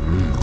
Mm.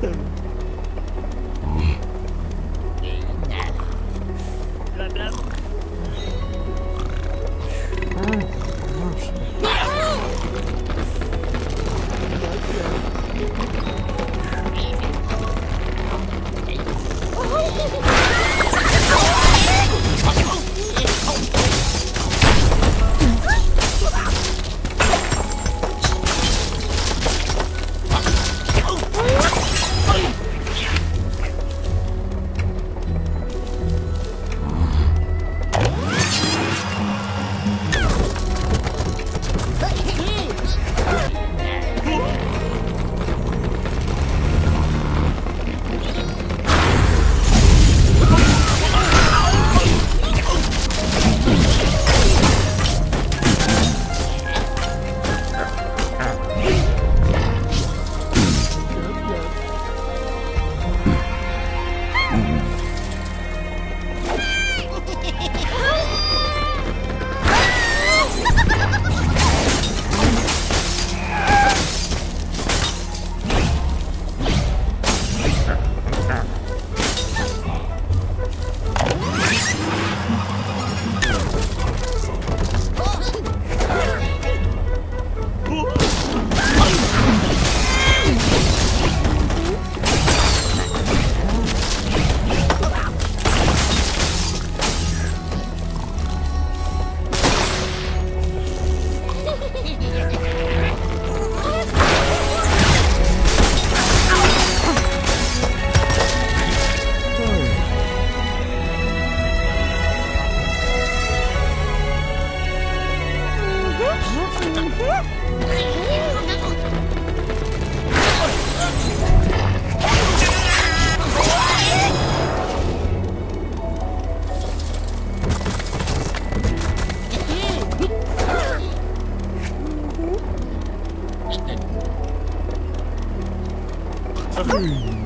等 Essa...